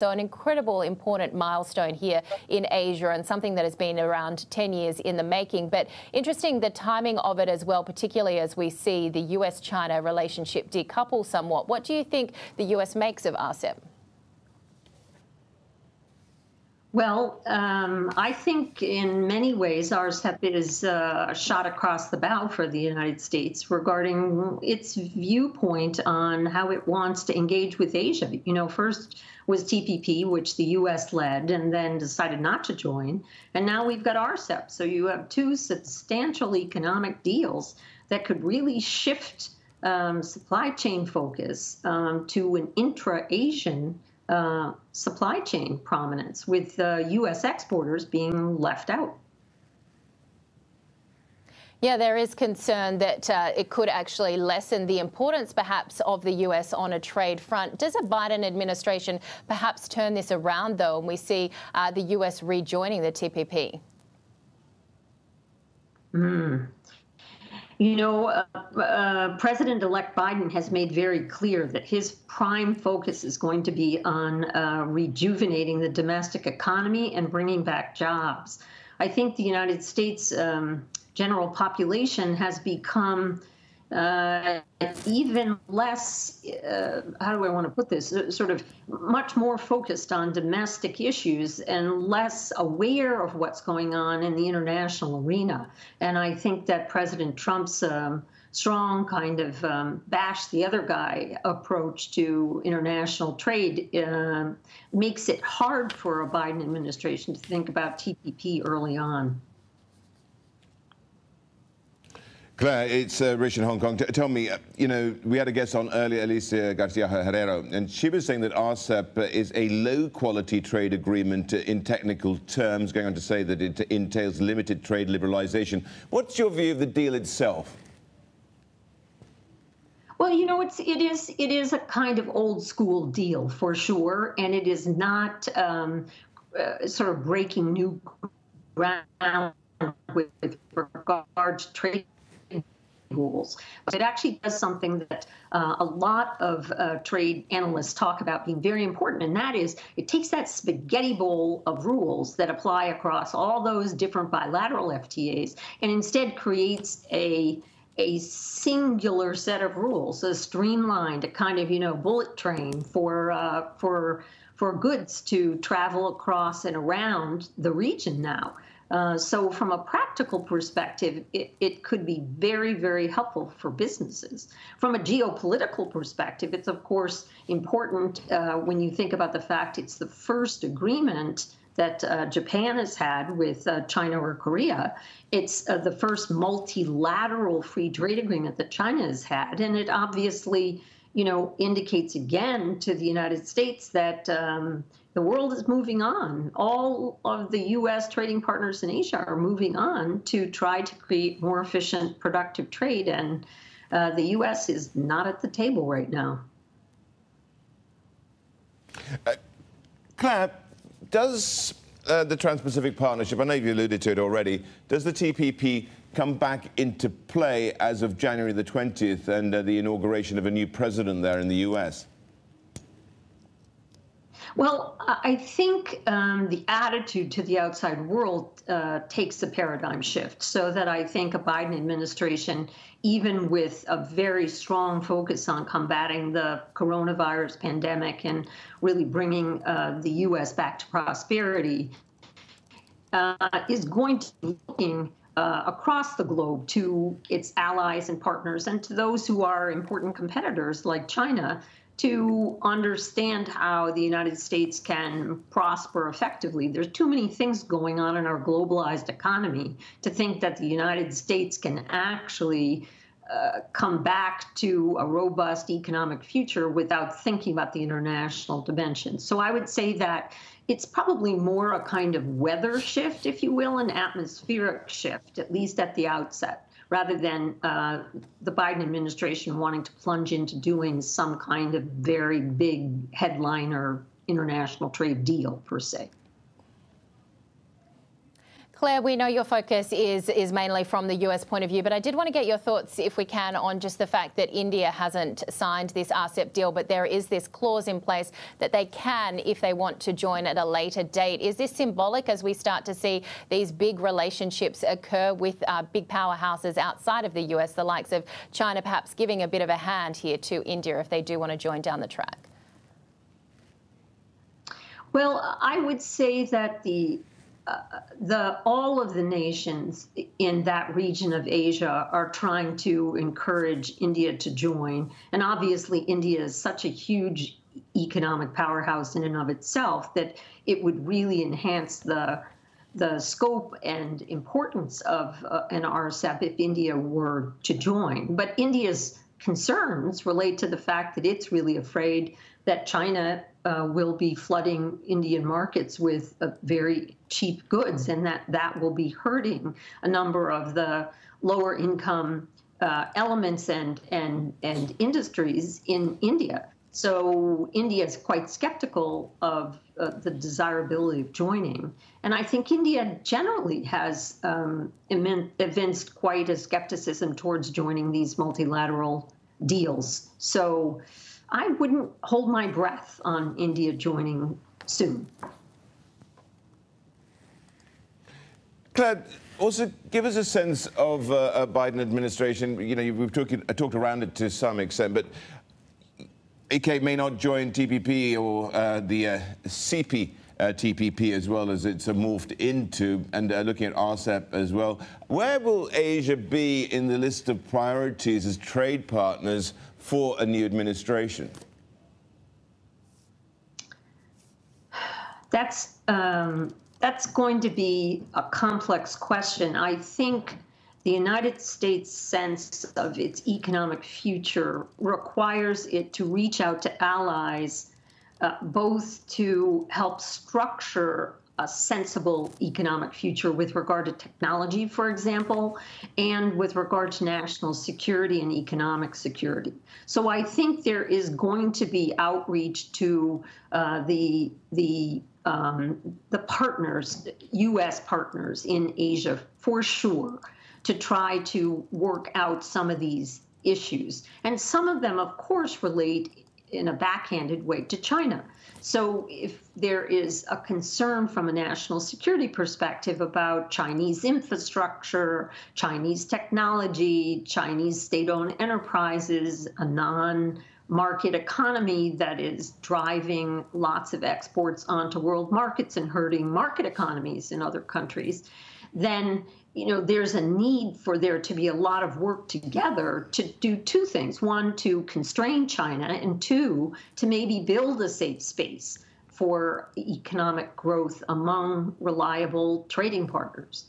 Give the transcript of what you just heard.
So, an incredible, important milestone here in Asia and something that has been around 10 years in the making. But interesting the timing of it as well, particularly as we see the US China relationship decouple somewhat. What do you think the US makes of RCEP? Well, um, I think in many ways RCEP is uh, a shot across the bow for the United States regarding its viewpoint on how it wants to engage with Asia. You know, first was TPP, which the U.S. led and then decided not to join, and now we've got RCEP. So you have two substantial economic deals that could really shift um, supply chain focus um, to an intra-Asian uh, supply chain prominence, with uh, U.S. exporters being left out. Yeah, there is concern that uh, it could actually lessen the importance, perhaps, of the US on a trade front. Does a Biden administration perhaps turn this around, though, and we see uh, the US rejoining the TPP? Mm. You know, uh, uh, President elect Biden has made very clear that his prime focus is going to be on uh, rejuvenating the domestic economy and bringing back jobs. I think the United States um, general population has become uh, even less, uh, how do I want to put this, uh, sort of much more focused on domestic issues and less aware of what's going on in the international arena. And I think that President Trump's um, strong kind of um, bash the other guy approach to international trade uh, makes it hard for a Biden administration to think about TPP early on. Claire, it's uh, Rich in Hong Kong. T tell me, uh, you know, we had a guest on earlier, Alicia Garcia Herrero, and she was saying that RCEP is a low-quality trade agreement in technical terms, going on to say that it entails limited trade liberalization. What's your view of the deal itself? Well, you know, it's it is it is a kind of old school deal for sure, and it is not um, uh, sort of breaking new ground with regard to trade rules. But it actually does something that uh, a lot of uh, trade analysts talk about being very important, and that is it takes that spaghetti bowl of rules that apply across all those different bilateral FTAs and instead creates a a singular set of rules, a streamlined, a kind of you know bullet train for uh, for for goods to travel across and around the region now. Uh, so, from a practical perspective, it, it, could be very, very helpful for businesses. From a geopolitical perspective, it's of course important uh, when you think about the fact it's the first agreement that uh, Japan has had with uh, China or Korea. It's uh, the first multilateral free trade agreement that China has had, and it obviously you know, indicates again to the United States that um, the world is moving on. All of the U.S. trading partners in Asia are moving on to try to create more efficient, productive trade, and uh, the U.S. is not at the table right now. Uh, Claire, does uh, the Trans-Pacific Partnership, I know you alluded to it already, does the TPP come back into play as of January the 20th and uh, the inauguration of a new president there in the U.S.? Well, I think um, the attitude to the outside world uh, takes a paradigm shift. So that I think a Biden administration, even with a very strong focus on combating the coronavirus pandemic and really bringing uh, the U.S. back to prosperity, uh, is going to be looking uh, across the globe to its allies and partners and to those who are important competitors like China to understand how the United States can prosper effectively. There's too many things going on in our globalized economy to think that the United States can actually uh, come back to a robust economic future without thinking about the international dimension. So I would say that it's probably more a kind of weather shift, if you will, an atmospheric shift, at least at the outset, rather than uh, the Biden administration wanting to plunge into doing some kind of very big headliner international trade deal, per se. Claire, we know your focus is is mainly from the US point of view, but I did want to get your thoughts, if we can, on just the fact that India hasn't signed this RCEP deal, but there is this clause in place that they can, if they want to join at a later date. Is this symbolic as we start to see these big relationships occur with uh, big powerhouses outside of the US, the likes of China, perhaps giving a bit of a hand here to India if they do want to join down the track? Well, I would say that the the all of the nations in that region of Asia are trying to encourage India to join, and obviously India is such a huge economic powerhouse in and of itself that it would really enhance the the scope and importance of uh, an RCEP if India were to join. But India's concerns relate to the fact that it's really afraid that China uh, will be flooding Indian markets with uh, very cheap goods, and that that will be hurting a number of the lower income uh, elements and and and industries in India. So India is quite skeptical of uh, the desirability of joining, and I think India generally has um, evinced quite a skepticism towards joining these multilateral deals. So I wouldn't hold my breath on India joining soon. Claire, also give us a sense of uh, a Biden administration. You know, we've talked, talked around it to some extent, but AK may not join TPP or uh, the uh, CP. Uh, TPP as well as it's uh, morphed into, and uh, looking at RCEP as well. Where will Asia be in the list of priorities as trade partners for a new administration? That's um, that's going to be a complex question. I think the United States' sense of its economic future requires it to reach out to allies, uh, both to help structure a sensible economic future with regard to technology, for example, and with regard to national security and economic security. So I think there is going to be outreach to uh, the the um, the partners, U.S. partners in Asia, for sure, to try to work out some of these issues. And some of them, of course, relate in a backhanded way to China. So if there is a concern from a national security perspective about Chinese infrastructure, Chinese technology, Chinese state owned enterprises, a non market economy that is driving lots of exports onto world markets and hurting market economies in other countries, then you know there's a need for there to be a lot of work together to do two things. One to constrain china and two to maybe build a safe space for economic growth among reliable trading partners